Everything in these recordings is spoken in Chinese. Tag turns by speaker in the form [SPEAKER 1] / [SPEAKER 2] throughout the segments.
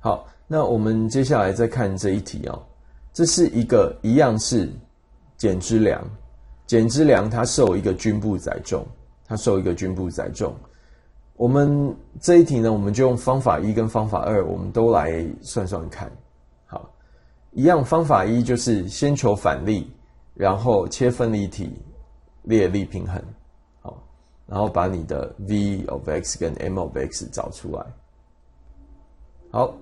[SPEAKER 1] 好，那我们接下来再看这一题哦。这是一个一样是减脂量，减脂量它受一个均布载重，它受一个均布载重。我们这一题呢，我们就用方法一跟方法二，我们都来算算看。一样方法一就是先求反力，然后切分离体列力平衡，好，然后把你的 v of x 跟 m of x 找出来。好，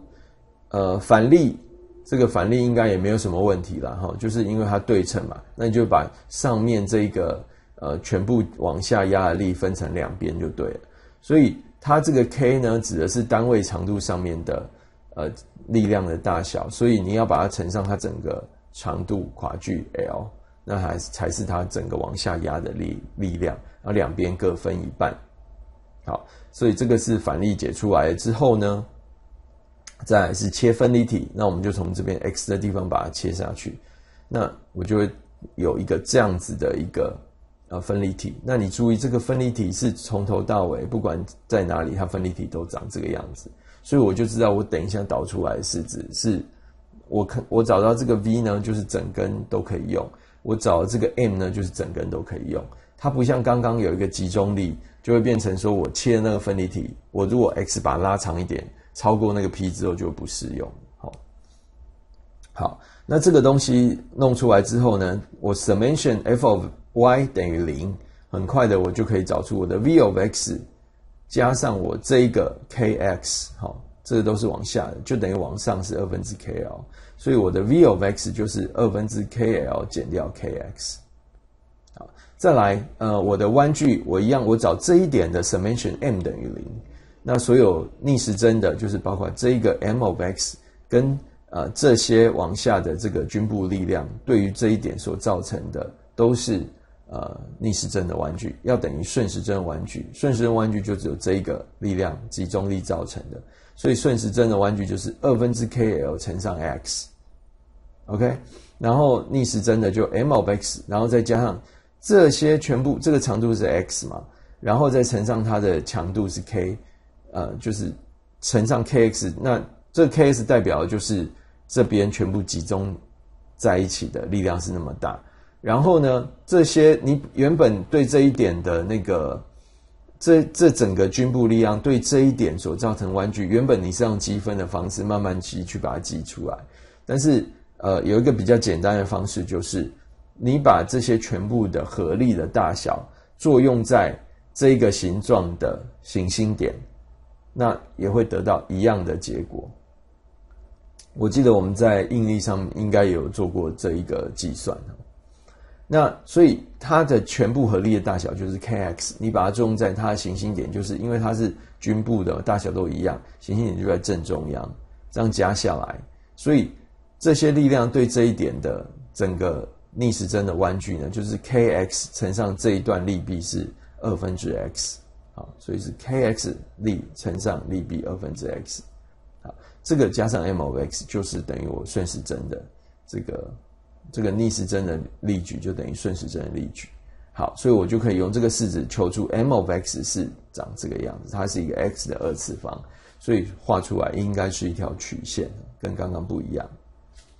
[SPEAKER 1] 呃，反力这个反力应该也没有什么问题了哈，就是因为它对称嘛，那你就把上面这个呃全部往下压的力分成两边就对了。所以它这个 k 呢，指的是单位长度上面的呃力量的大小，所以你要把它乘上它整个长度跨距 l，那还才是它整个往下压的力力量，然后两边各分一半。好，所以这个是反力解出来之后呢，再来是切分离体，那我们就从这边 x 的地方把它切下去，那我就会有一个这样子的一个。呃，分离体，那你注意这个分离体是从头到尾，不管在哪里，它分离体都长这个样子，所以我就知道我等一下导出来的式子是，我看我找到这个 v 呢，就是整根都可以用；我找这个 m 呢，就是整根都可以用。它不像刚刚有一个集中力，就会变成说我切那个分离体，我如果 x 把它拉长一点，超过那个 p 之后就不适用。好，好，那这个东西弄出来之后呢，我 summation f of y 等于零，很快的我就可以找出我的 v of x 加上我这一个 kx，好，这个都是往下的，就等于往上是二分之 kl，所以我的 v of x 就是二分之 kl 减掉 kx。好，再来，呃，我的弯距我一样，我找这一点的 summation m 等于零，那所有逆时针的，就是包括这一个 m of x 跟呃这些往下的这个均布力量，对于这一点所造成的都是。呃，逆时针的弯距要等于顺时针弯距，顺时针弯距就只有这一个力量集中力造成的，所以顺时针的弯距就是二分之 kl 乘上 x，OK，然后逆时针的就 m of x，然后再加上这些全部这个长度是 x 嘛，然后再乘上它的强度是 k，呃，就是乘上 kx，那这 kx 代表的就是这边全部集中在一起的力量是那么大。然后呢，这些你原本对这一点的那个，这这整个军部力量对这一点所造成弯距，原本你是用积分的方式慢慢积去把它积出来，但是呃有一个比较简单的方式，就是你把这些全部的合力的大小作用在这一个形状的行星点，那也会得到一样的结果。我记得我们在应力上应该有做过这一个计算。那所以它的全部合力的大小就是 kx，你把它作用在它的行星点，就是因为它是均布的大小都一样，行星点就在正中央，这样加下来，所以这些力量对这一点的整个逆时针的弯距呢，就是 kx 乘上这一段力臂是二分之 x，好，所以是 kx 力乘上力臂二分之 x，好，这个加上 m of x 就是等于我顺时针的这个。这个逆时针的力矩就等于顺时针的力矩，好，所以我就可以用这个式子求出 m of x 是长这个样子，它是一个 x 的二次方，所以画出来应该是一条曲线，跟刚刚不一样。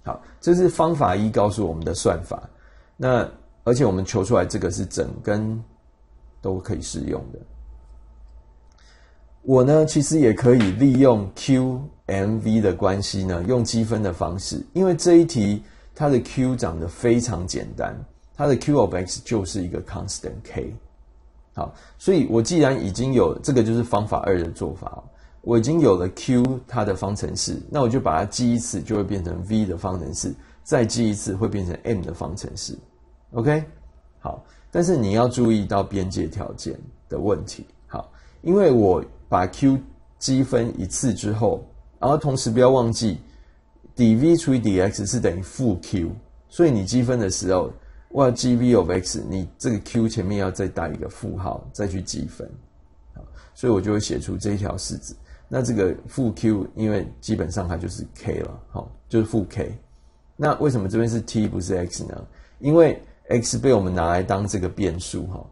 [SPEAKER 1] 好，这是方法一告诉我们的算法。那而且我们求出来这个是整根都可以适用的。我呢，其实也可以利用 q m v 的关系呢，用积分的方式，因为这一题。它的 q 长得非常简单，它的 q of x 就是一个 constant k。好，所以我既然已经有这个，就是方法二的做法，我已经有了 q 它的方程式，那我就把它记一次，就会变成 v 的方程式，再记一次会变成 m 的方程式。OK，好，但是你要注意到边界条件的问题。好，因为我把 q 积分一次之后，然后同时不要忘记。Dv 除以 dx 是等于负 q，所以你积分的时候，我要积 v of x，你这个 q 前面要再带一个负号，再去积分，所以我就会写出这一条式子。那这个负 q，因为基本上它就是 k 了，好，就是负 k，那为什么这边是 t 不是 x 呢？因为 x 被我们拿来当这个变数哈。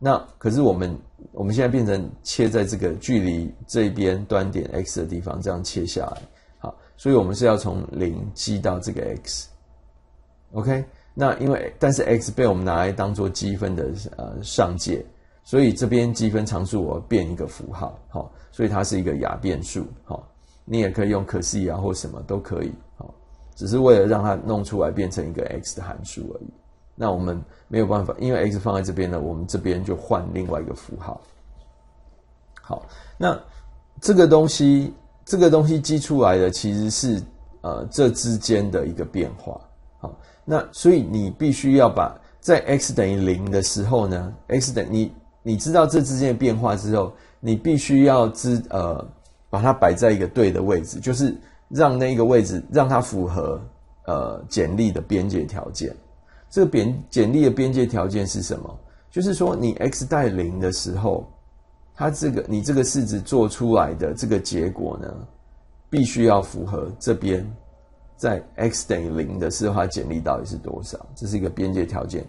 [SPEAKER 1] 那可是我们我们现在变成切在这个距离这边端点 x 的地方，这样切下来，所以我们是要从零积到这个 x，OK？那因为但是 x 被我们拿来当做积分的呃上界，所以这边积分常数我变一个符号，好，所以它是一个亚变数，好，你也可以用可思议啊或什么都可以，好，只是为了让它弄出来变成一个 x 的函数而已。那我们没有办法，因为 x 放在这边呢，我们这边就换另外一个符号。好，那这个东西，这个东西积出来的其实是呃这之间的一个变化。好，那所以你必须要把在 x 等于零的时候呢，x 等你你知道这之间的变化之后，你必须要知呃把它摆在一个对的位置，就是让那个位置让它符合呃简历的边界条件。这个边简历的边界条件是什么？就是说，你 x 带零的时候，它这个你这个式子做出来的这个结果呢，必须要符合这边在 x 等于零的时候，它简历到底是多少？这是一个边界条件。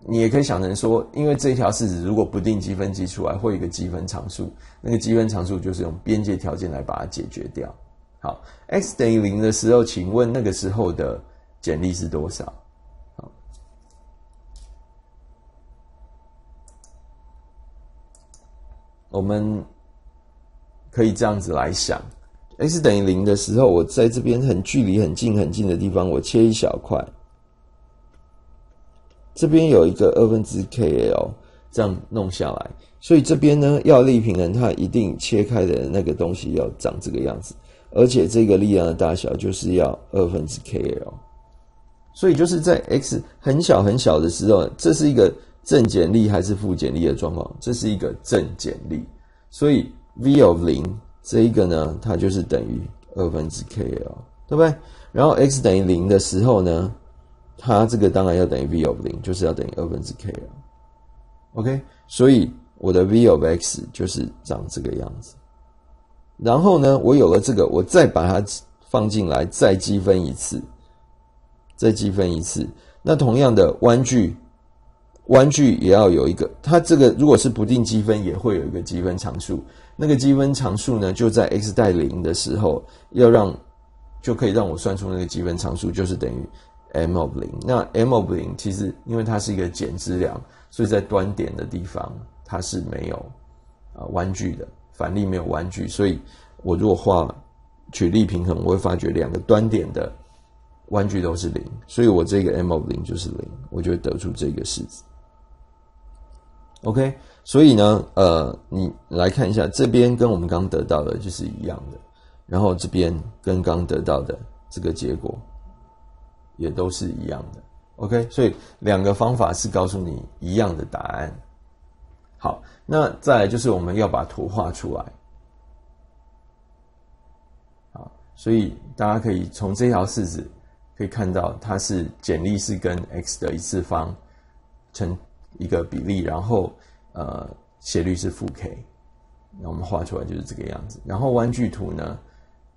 [SPEAKER 1] 你也可以想成说，因为这一条式子如果不定积分积出来，会有一个积分常数，那个积分常数就是用边界条件来把它解决掉。好，x 等于零的时候，请问那个时候的简历是多少？我们可以这样子来想。：x 等于零的时候，我在这边很距离很近很近的地方，我切一小块，这边有一个二分之 kL，这样弄下来，所以这边呢要力平衡，它一定切开的那个东西要长这个样子，而且这个力量的大小就是要二分之 kL，所以就是在 x 很小很小的时候，这是一个。正减力还是负减力的状况，这是一个正减力，所以 v of 零这一个呢，它就是等于二分之 kL，对不对？然后 x 等于零的时候呢，它这个当然要等于 v of 零，就是要等于二分之 kL。OK，所以我的 v of x 就是长这个样子。然后呢，我有了这个，我再把它放进来，再积分一次，再积分一次。那同样的弯距。弯距也要有一个，它这个如果是不定积分，也会有一个积分常数。那个积分常数呢，就在 x 带零的时候，要让就可以让我算出那个积分常数，就是等于 m of 零。那 m of 零其实因为它是一个减质量，所以在端点的地方它是没有啊弯距的，反例没有弯距。所以我如果画曲力平衡，我会发觉两个端点的弯距都是零，所以我这个 m of 零就是零，我就得出这个式子。OK，所以呢，呃，你来看一下，这边跟我们刚得到的就是一样的，然后这边跟刚得到的这个结果也都是一样的。OK，所以两个方法是告诉你一样的答案。好，那再来就是我们要把图画出来。好，所以大家可以从这条式子可以看到，它是简历是跟 x 的一次方乘。一个比例，然后呃斜率是负 k，那我们画出来就是这个样子。然后弯距图呢，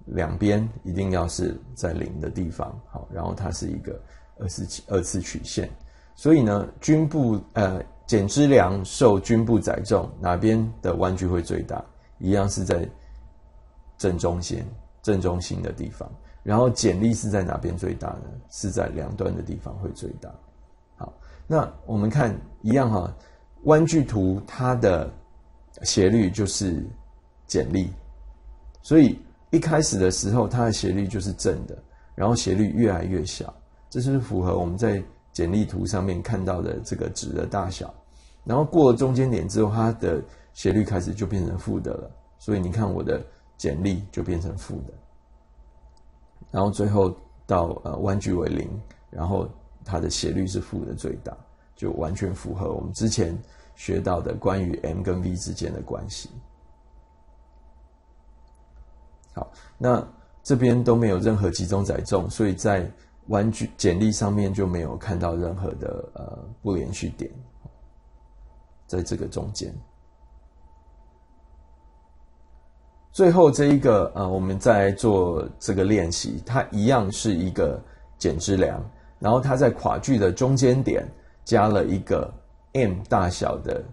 [SPEAKER 1] 两边一定要是在零的地方，好，然后它是一个二次二次曲线。所以呢，均部呃减脂量受均部载重，哪边的弯距会最大？一样是在正中心正中心的地方。然后减力是在哪边最大呢？是在两端的地方会最大。好那我们看一样哈，弯距图它的斜率就是减力，所以一开始的时候它的斜率就是正的，然后斜率越来越小，这是符合我们在简历图上面看到的这个值的大小。然后过了中间点之后，它的斜率开始就变成负的了，所以你看我的简历就变成负的，然后最后到呃弯距为零，然后。它的斜率是负的最大，就完全符合我们之前学到的关于 m 跟 v 之间的关系。好，那这边都没有任何集中载重，所以在弯距简历上面就没有看到任何的呃不连续点，在这个中间。最后这一个呃，我们在做这个练习，它一样是一个。减之量，然后它在跨距的中间点加了一个 m 大小的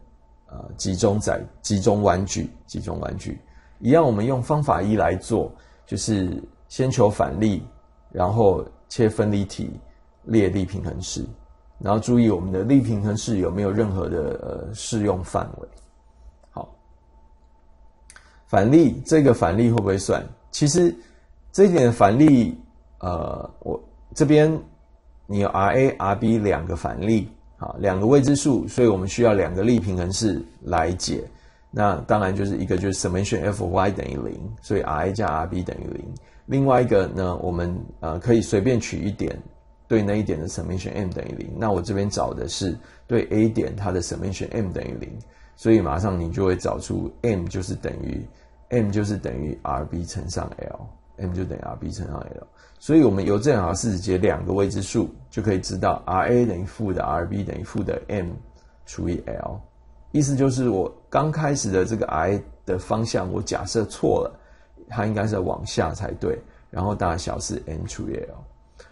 [SPEAKER 1] 呃集中载集中弯矩，集中弯矩一样，我们用方法一来做，就是先求反力，然后切分离体列力平衡式。然后注意我们的力平衡式有没有任何的呃适用范围。好，反力这个反力会不会算？其实这一点反力，呃，我这边你有 R A R B 两个反力，好，两个未知数，所以我们需要两个力平衡式来解。那当然就是一个就是 summation f y 等于零，所以 R A 加 R B 等于零。另外一个呢，我们呃可以随便取一点。对那一点的 summation m 等于零，那我这边找的是对 A 点它的 summation m 等于零，所以马上你就会找出 m 就是等于 m 就是等于 Rb 乘上 L m 就等于 Rb 乘上 L，所以我们由正好是解两个未知数就可以知道 Ra 等于负的 Rb 等于负的 m 除以 L，意思就是我刚开始的这个 I 的方向我假设错了，它应该是往下才对，然后大小是 n 除以 L。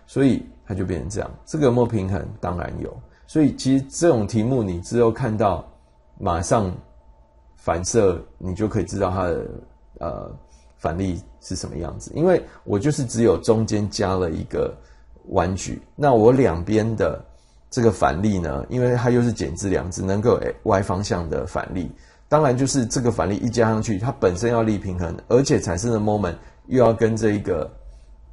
[SPEAKER 1] 所以它就变成这样，这个有没有平衡？当然有。所以其实这种题目，你只有看到马上反射，你就可以知道它的呃反例是什么样子。因为我就是只有中间加了一个弯矩，那我两边的这个反例呢，因为它又是减质量，只能够 y 方向的反例。当然就是这个反例一加上去，它本身要力平衡，而且产生的 moment 又要跟这一个。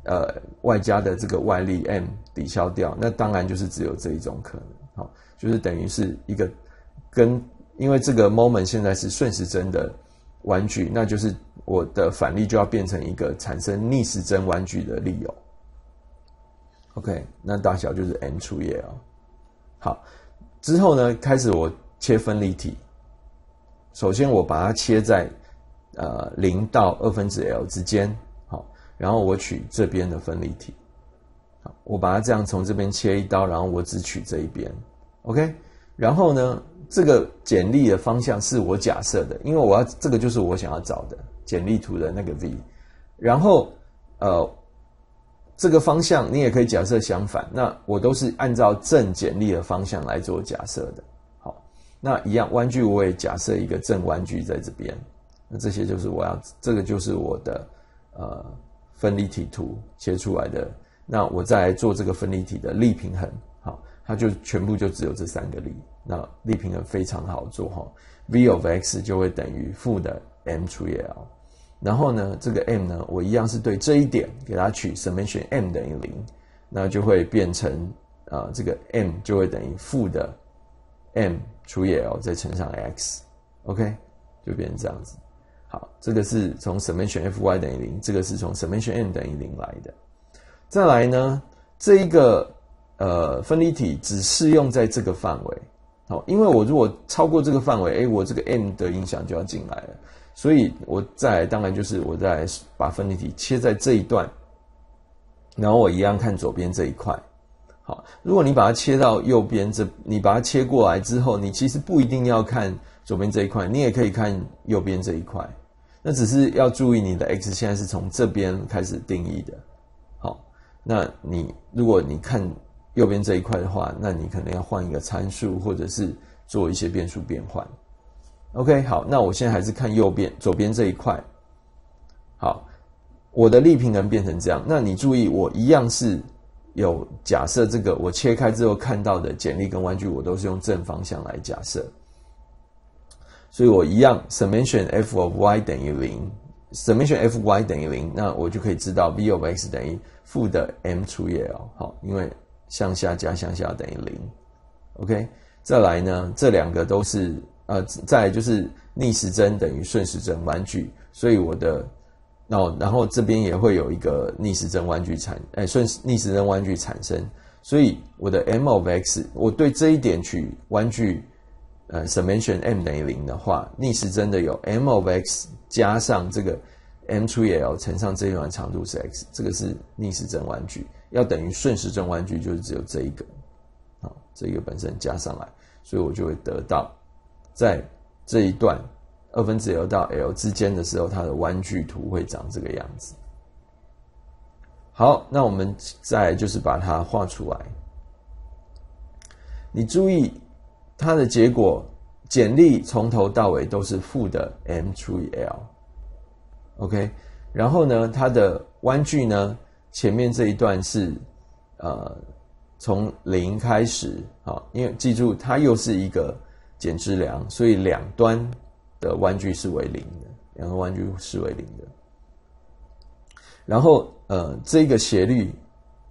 [SPEAKER 1] 呃，外加的这个外力 m 抵消掉，那当然就是只有这一种可能，好，就是等于是一个跟，因为这个 moment 现在是顺时针的弯矩，那就是我的反力就要变成一个产生逆时针弯矩的力有。OK，那大小就是 m 除以 l。好，之后呢，开始我切分离体，首先我把它切在呃零到二分之 l 之间。好然后我取这边的分离体，好，我把它这样从这边切一刀，然后我只取这一边，OK。然后呢，这个简历的方向是我假设的，因为我要这个就是我想要找的简历图的那个 V。然后，呃，这个方向你也可以假设相反，那我都是按照正简历的方向来做假设的。好，那一样弯矩我也假设一个正弯矩在这边，那这些就是我要这个就是我的呃。分离体图切出来的，那我再来做这个分离体的力平衡，它就全部就只有这三个力，那力平衡非常好做哈，v of x 就会等于负的 m 除以 l，然后呢，这个 m 呢，我一样是对这一点给它取 summation m 等于零，那就会变成啊，这个 m 就会等于负的 m 除以 l 再乘上 x，OK，就变成这样子。好，这个是从 summation f y 等于零，这个是从 summation m 等于零来的。再来呢，这一个呃分离体只适用在这个范围。好，因为我如果超过这个范围，哎，我这个 m 的影响就要进来了。所以我再当然就是我再把分离体切在这一段，然后我一样看左边这一块。好，如果你把它切到右边这，你把它切过来之后，你其实不一定要看左边这一块，你也可以看右边这一块。那只是要注意，你的 x 现在是从这边开始定义的。好，那你如果你看右边这一块的话，那你可能要换一个参数，或者是做一些变数变换。OK，好，那我现在还是看右边左边这一块。好，我的力平衡变成这样。那你注意，我一样是有假设这个我切开之后看到的简历跟弯矩，我都是用正方向来假设。所以我一样，summation f of y 等于零，summation f y 等于零，那我就可以知道 v of x 等于负的 m 除以 l，好，因为向下加向下等于零，OK，再来呢，这两个都是呃，再就是逆时针等于顺时针弯矩，所以我的，那然后这边也会有一个逆时针弯矩产，哎，顺逆时针弯矩产生，所以我的 m of x，我对这一点取弯矩。呃，summation m 等于零的话，逆时针的有 m of x 加上这个 m 除以 l 乘上这一段长度是 x，这个是逆时针弯矩，要等于顺时针弯矩就是只有这一个，好，这个本身加上来，所以我就会得到在这一段二分之 l 到 l 之间的时候，它的弯矩图会长这个样子。好，那我们再就是把它画出来。你注意它的结果，简历从头到尾都是负的 m 除以 l，OK。然后呢，它的弯距呢，前面这一段是呃从零开始啊，因为记住它又是一个减支量，所以两端的弯距是为零的，两个弯距是为零的。然后呃，这个斜率，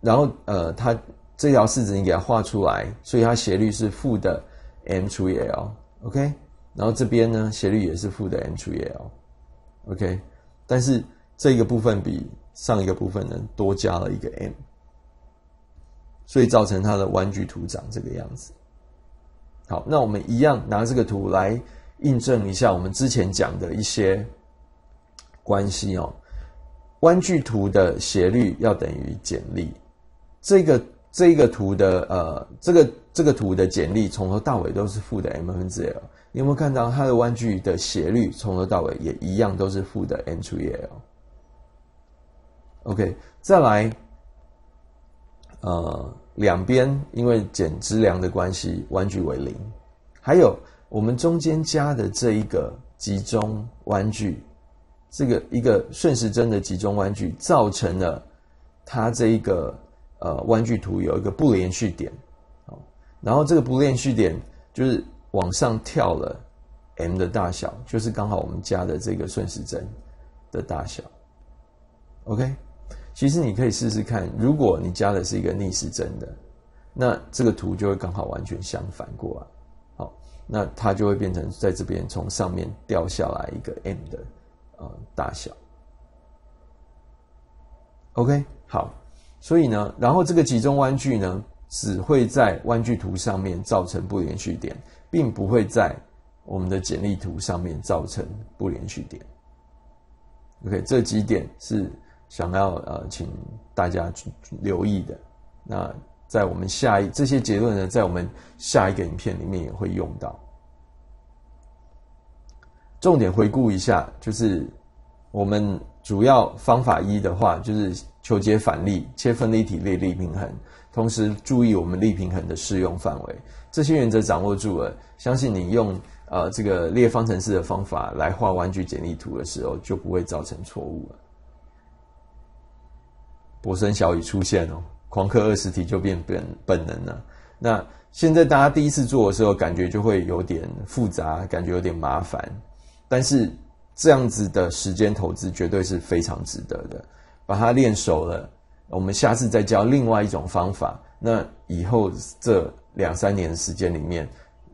[SPEAKER 1] 然后呃，它这条式子你给它画出来，所以它斜率是负的 m 除以 l，OK。然后这边呢，斜率也是负的 m 除以 l，OK。但是这个部分比上一个部分呢多加了一个 m，所以造成它的弯距图长这个样子。好，那我们一样拿这个图来印证一下我们之前讲的一些关系哦。弯距图的斜率要等于简力，这个这个图的呃，这个这个图的简力从头到尾都是负的 m 分之 l。你有没有看到它的弯距的斜率从头到尾也一样都是负的 n 除以 l？OK，再来，呃，两边因为减质量的关系，弯距为零。还有我们中间加的这一个集中弯距。这个一个顺时针的集中弯距造成了它这一个呃弯距图有一个不连续点，好，然后这个不连续点就是往上跳了 m 的大小，就是刚好我们加的这个顺时针的大小。OK，其实你可以试试看，如果你加的是一个逆时针的，那这个图就会刚好完全相反过来，好，那它就会变成在这边从上面掉下来一个 m 的。呃，大小，OK，好，所以呢，然后这个集中弯距呢，只会在弯距图上面造成不连续点，并不会在我们的简历图上面造成不连续点。OK，这几点是想要呃，请大家去留意的。那在我们下一这些结论呢，在我们下一个影片里面也会用到。重点回顾一下，就是我们主要方法一的话，就是求解反例，切分立体列力平衡，同时注意我们力平衡的适用范围。这些原则掌握住了，相信你用呃这个列方程式的方法来画弯矩简历图的时候，就不会造成错误了。博声小雨出现哦，狂课二十题就变本本能了。那现在大家第一次做的时候，感觉就会有点复杂，感觉有点麻烦。但是这样子的时间投资绝对是非常值得的，把它练熟了，我们下次再教另外一种方法。那以后这两三年时间里面，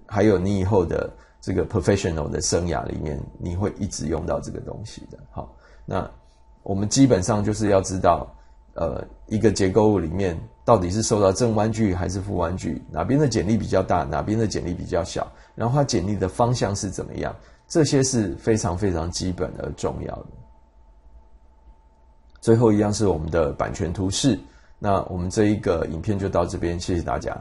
[SPEAKER 1] 还有你以后的这个 professional 的生涯里面，你会一直用到这个东西的。好，那我们基本上就是要知道，呃，一个结构物里面到底是受到正弯矩还是负弯矩，哪边的剪力比较大，哪边的剪力比较小，然后它剪力的方向是怎么样。这些是非常非常基本而重要的。最后一样是我们的版权图示。那我们这一个影片就到这边，谢谢大家。